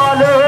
Valeu!